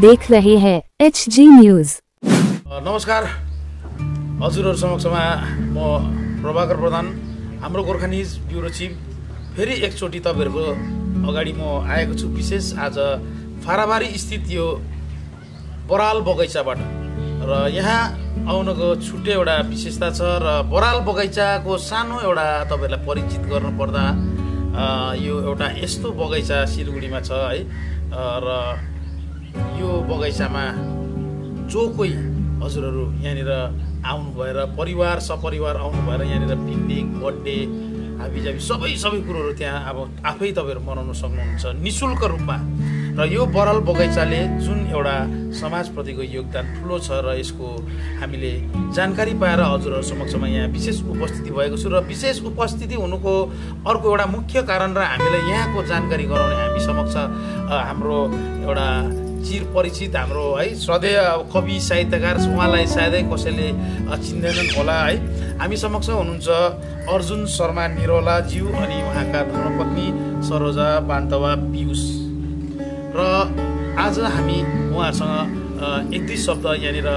देख रहे हैं एच जी न्यूज नमस्कार। हजुरहरू समक्षमा म प्रभाकर प्रधान। हाम्रो गोर्खा न्युज ब्युरो चिफ। फेरि एकचोटि तपाईँहरूको अगाडि म आएको छु। विशेष आज फाराबारी स्थित यो बराल बगैँचाबाट। र यहाँ आउनको छुट्टै एउटा विशेषता छ र बराल बगैँचाको सानो एउटा तपाईँहरूलाई परिचित गर्नुपर्दा यो एउटा यस्तो बगैँचा सिलगढीमा छ है। र यो बगैँचामा जो कोही हजुरहरू यहाँनिर आउनु भएर परिवार सपरिवार आउनु भएर यहाँनिर पिकनिक बर्थडे हाबीजाबी सबै सबै कुरोहरू त्यहाँ अब आफै तपाईँहरू मनाउन सक्नुहुन्छ नि शुल्क रूपमा। र यो बरल बगैँचाले जुन एउटा समाजप्रतिको योगदान ठुलो छ र यसको हामीले जानकारी पाएर हजुरहरू समक्षमा यहाँ विशेष उपस्थिति भएको छु र विशेष उपस्थिति हुनुको अर्को एउटा मुख्य कारण र हामीलाई यहाँको जानकारी गराउने हामी समक्ष हाम्रो एउटा चिर परिचित हाम्रो है श्रद्धेय कवि साहित्यकार उहाँलाई सायदै कसैले चिन्दैनन् होला है। हामी समक्ष हुनुहुन्छ अर्जुन शर्मा निरोलाज्यू अनि उहाँका धर्मपत्नी सरोजा बान्तवा पियुष। र आज हामी उहाँहरूसँग अ, एक दुई शब्द यहाँनिर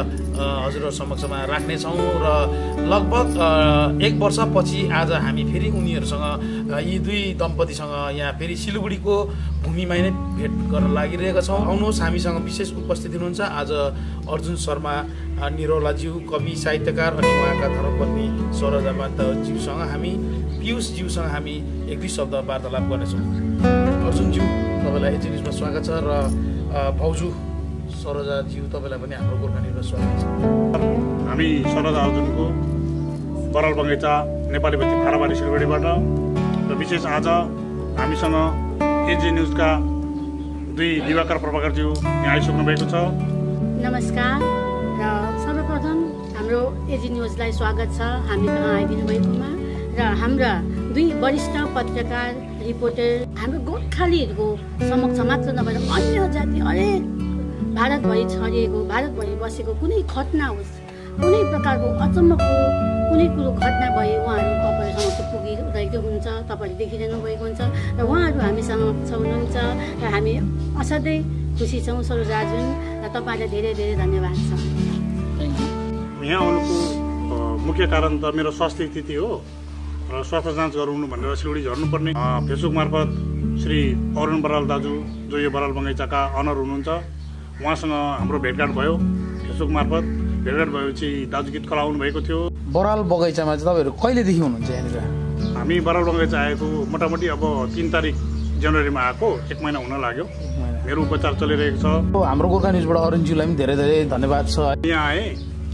हजुरहरू समक्षमा राख्नेछौँ र लगभग एक वर्षपछि आज हामी फेरि उनीहरूसँग यी दुई दम्पतिसँग यहाँ फेरि सिलगढीको भूमिमा नै भेट गर्न लागिरहेका छौँ। आउनुहोस् हामीसँग विशेष उपस्थिति हुनुहुन्छ। आज अर्जुन शर्मा निरोलाज्यू कवि साहित्यकार अनि उहाँका धर्मपत्नी सरोजा माताज्यूसँग हामी पियुषज्यूसँग हामी एक दुई शब्द वार्तालाप गर्नेछौँ। अर्जुनज्यू तपाईँलाई एजी न्युजमा स्वागत छ र भाउजू सरोजाज्यू तपाईँलाई पनि हाम्रो गोर्खा न्युजमा स्वागत छ। हामी शरद अर्जुनको बराल बगैँचा नेपाली बत्ती फाराबारी सिलगढीबाट र विशेष आज हामीसँग एनजी न्युजका दुई दिवाकर प्रभाकरज्यू यहाँ आइसक्नु भएको छ। नमस्कार र सर्वप्रथम हाम्रो एजी न्युजलाई स्वागत छ। हामी कहाँ आइदिनु भएकोमा र हाम्रा दुई वरिष्ठ पत्रकार रिपोर्टर हाम्रो गोर्खालीहरूको समक्ष मात्र नभएर अन्य जाति हरेक भारतभरि छरिएको भारतभरि बसेको कुनै घटना होस् कुनै प्रकारको अचम्मको कुनै कुरो घटना भए उहाँहरू तपाईँहरू समक्ष पुगिरहेको हुन्छ तपाईँहरूले देखिरहनु भएको हुन्छ र उहाँहरू हामीसँग हुनुहुन्छ र हामी असाध्यै खुसी छौँ सरोजाजुन र तपाईँलाई धेरै धेरै धन्यवाद छ। यहाँ आउनुको मुख्य कारण त मेरो स्वास्थ्य स्थिति हो र स्वास्थ्य जाँच गराउनु भनेर सिलगढी झर्नुपर्ने। फेसबुक मार्फत श्री अरुण बराल दाजु जो यो बराल बगैँचाका अनर हुनुहुन्छ। उहाँसँग हाम्रो भेटघाट भयो। फेसबुक मार्फत भेटघाट भएपछि दाजु गीत कला आउनुभएको थियो। बराल बगैँचामा चाहिँ तपाईँहरू कहिलेदेखि हुनुहुन्छ यहाँनिर? हामी बराल बगैँचा आएको मोटामोटी अब तिन तारिक जनवरीमा आएको एक महिना हुन लाग्यो। मेरो उपचार चलिरहेको छ। हाम्रो गोर्खा न्युजबाट अरुणज्यूलाई पनि धेरै धेरै धन्यवाद छ। यहाँ आएँ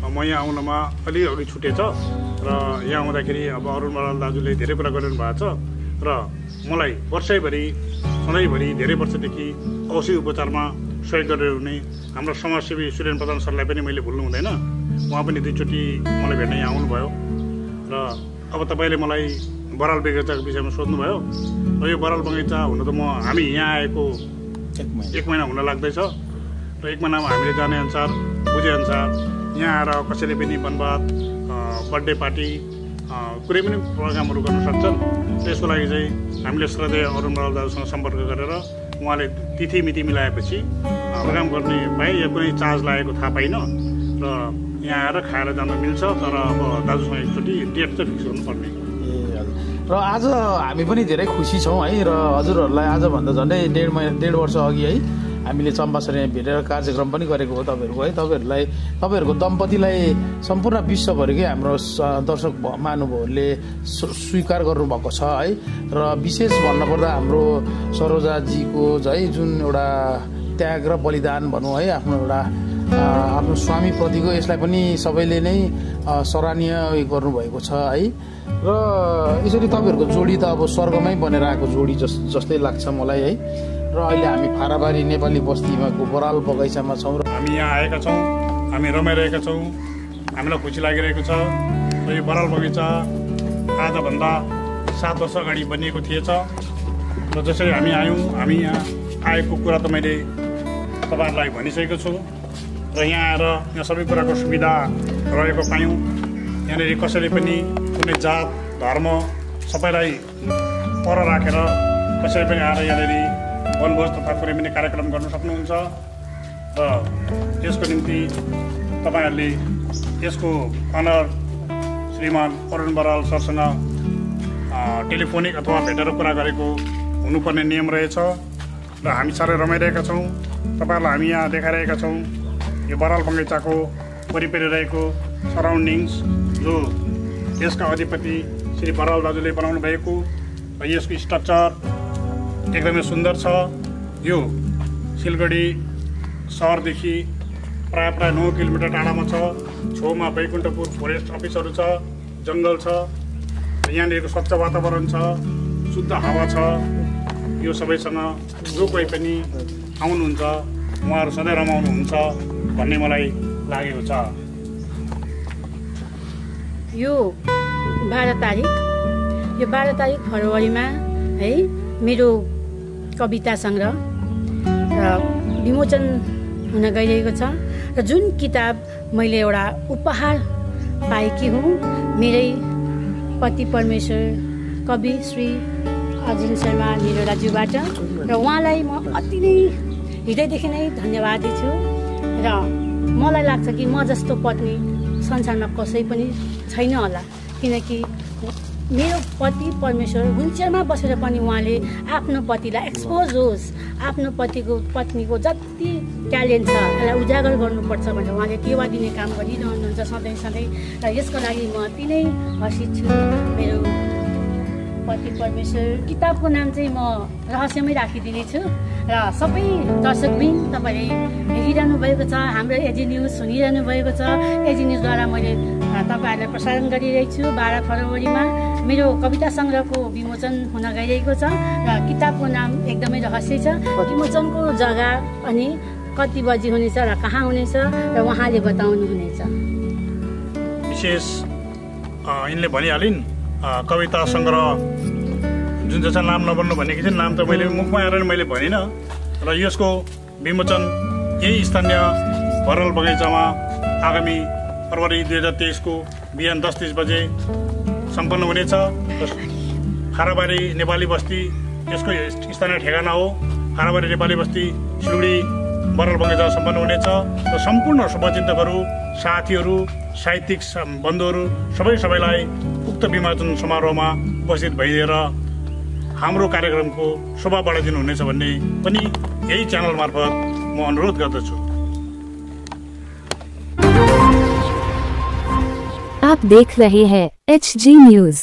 म यहाँ आउनमा अलि अघि छुटेछ र यहाँ आउँदाखेरि अब अरुण बराल दाजुले धेरै कुरा गरिरहनु भएको छ। र मलाई वर्षैभरि सधैँभरि धेरै वर्षदेखि औषधि उपचारमा सहयोग गरेर हुने हाम्रो समाजसेवी सुरेन प्रधान सरलाई पनि मैले भुल्नु हुँदैन। उहाँ पनि दुईचोटि मलाई भेट्न यहाँ आउनुभयो। र अब तपाईँले मलाई बराल बगैँचाको विषयमा सोध्नुभयो। र यो बराल बगैँचा हुन त म हामी यहाँ आएको एक महिना। हुन लाग्दैछ। र एक महिनामा हामीले जानेअनुसार बुझेअनुसार यहाँ आएर कसैले पनि वनवाद बर्थडे पार्टी कुनै पनि प्रोग्रामहरू गर्न सक्छन्। त्यसको लागि चाहिँ हामीले श्रद्धेय अरुण बराल दाजुसँग सम्पर्क गरेर उहाँले तिथि मिति मिलाएपछि प्रोग्राम गर्ने भए या कुनै चार्ज लागेको थाहा पाइनँ र यहाँ आएर खाएर जान मिल्छ तर अब दाजुसँग एकचोटि डेट चाहिँ फिक्स गर्नुपर्ने। र आज हामी पनि धेरै खुसी छौँ है र हजुरहरूलाई आजभन्दा झन्डै डेढ महिना डेढ वर्ष अघि है हामीले चम्पासरी भेटेर कार्यक्रम पनि गरेको हो तपाईँहरूको है। तपाईँहरूलाई तपाईँहरूको दम्पतिलाई सम्पूर्ण विश्वभरिकै हाम्रो दर्शक महानुभावहरूले स्व- स्वीकार गर्नुभएको छ है। र विशेष भन्नुपर्दा हाम्रो सरोजाजीको है जुन एउटा त्याग र बलिदान भनौँ है आफ्नो एउटा आफ्नो स्वामीप्रतिको यसलाई पनि सबैले नै सराहनीय उयो गर्नुभएको छ है। र यसरी तपाईँहरूको जोडी त अब स्वर्गमै बनेर आएको जोडी जस जस्तै लाग्छ मलाई है। र अहिले हामी फाराबारी नेपाली बस्तीमा बराल बगैँचामा छौँ र हामी यहाँ आएका छौँ हामी रमाइरहेका छौँ हामीलाई खुसी लागिरहेको छ। र यो बराल बगैँचा आजभन्दा सात वर्ष अगाडि बनिएको थिएछ। र जसरी हामी आयौँ हामी यहाँ आएको कुरा त मैले तपाईँहरूलाई भनिसकेको छु। र यहाँ आएर यहाँ सबै कुराको सुविधा रहेको पायौँ। यहाँनिर कसैले पनि कुनै जात धर्म सबैलाई पर राखेर कसैले पनि आएर यहाँनिर वनभोज तथा कुनै पनि कार्यक्रम गर्न सक्नुहुन्छ र यसको निम्ति तपाईँहरूले यसको अनर श्रीमान अरुण बराल सरसँग टेलिफोनिक अथवा भेटेर कुरा गरेको हुनुपर्ने नियम रहेछ र हामी साह्रै रमाइरहेका छौँ। तपाईँहरूलाई हामी यहाँ देखाइरहेका छौँ। यो बराल बगैँचाको वरिपरि रहेको सराउन्डिङ्स जो यसका अधिपति श्री बराल दाजुले बनाउनु भएको र यसको स्ट्रक्चर एकदमै सुन्दर छ। यो सिलगढी सहरदेखि प्रायः प्रायः नौ किलोमिटर टाढामा छ। छेउमा बैकुण्ठपुर फरेस्ट अफिसहरू छ जङ्गल छ यहाँनिरको स्वच्छ वातावरण छ शुद्ध हावा छ। यो सबैसँग जो कोही पनि आउनुहुन्छ उहाँहरू सधैँ रमाउनुहुन्छ। भन्ने मलाई लागेको छ। यो बाह्र तारिक यो बाह्र तारिक फरवरीमा है मेरो कविता सङ्ग्रह र विमोचन हुन गइरहेको छ र जुन किताब मैले एउटा उपहार पाएकी हुँ मेरै पति परमेश्वर कवि श्री अर्जुन शर्मा निरोलाज्यूबाट र उहाँलाई म अति नै हृदयदेखि नै धन्यवादी छु। र मलाई लाग्छ कि म जस्तो पत्नी संसारमा कसै पनि छैन होला। किनकि मेरो पति परमेश्वर विलचेयरमा बसेर पनि उहाँले आफ्नो पतिलाई एक्सपोज होस्। आफ्नो पतिको पत्नीको जति ट्यालेन्ट छ यसलाई उजागर गर्नुपर्छ भनेर उहाँले टेवा दिने काम गरिरहनुहुन्छ सधैँ सधैँ। र यसको लागि म अति नै हर्षित छु। मेरो पति परमेश्वर। किताबको नाम चाहिँ म रहस्यमै राखिदिनेछु र सबै दर्शकबिन तपाईँले हेरिरहनु भएको छ हाम्रो एजी न्युज सुनिरहनु भएको छ। एजी न्युजद्वारा मैले तपाईँहरूलाई प्रसारण गरिरहेको छु। बाह्र फरवरीमा मेरो कविता सङ्ग्रहको विमोचन हुन गइरहेको छ। र किताबको नाम एकदमै रहस्य छ। विमोचनको जग्गा अनि कति बजी हुनेछ र कहाँ हुनेछ र उहाँले बताउनु हुनेछ विशेष यिनले भनिहालिन् कविता सङ्ग्रह जुन चाहिँ नाम नबन्नु भनेको चाहिँ नाम त मैले मुखमा आएर मैले भनिनँ। र यसको विमोचन यही स्थानीय भरल बगैँचामा आगामी फरवरी दुई हजार तेइसको बिहान दस तिस बजे सम्पन्न हुनेछ। खाराबारी नेपाली बस्ती यसको स्थानीय ठेगाना हो। खाराबारी नेपाली बस्ती सिलगढी बरल बगैँचा सम्पन्न हुनेछ। र सम्पूर्ण शुभचिन्तकहरू साथीहरू साहित्यिक बन्धुहरू सबै सबैलाई उक्त विमोचन समारोहमा उपस्थित भइदिएर हाम्रो कार्यक्रमको शोभा बढ़ाई भन्ने पनि यही च्यानल मार्फत म अनुरोध आप देख रहे हैं एच जी न्यूज़